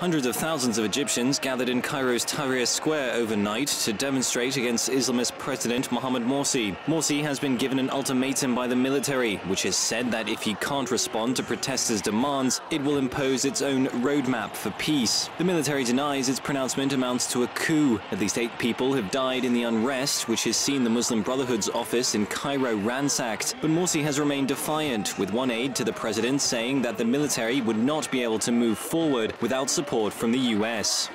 Hundreds of thousands of Egyptians gathered in Cairo's Tahrir Square overnight to demonstrate against Islamist President Mohamed Morsi. Morsi has been given an ultimatum by the military, which has said that if he can't respond to protesters' demands, it will impose its own roadmap for peace. The military denies its pronouncement amounts to a coup. At least eight people have died in the unrest, which has seen the Muslim Brotherhood's office in Cairo ransacked. But Morsi has remained defiant, with one aide to the president saying that the military would not be able to move forward without support support from the US.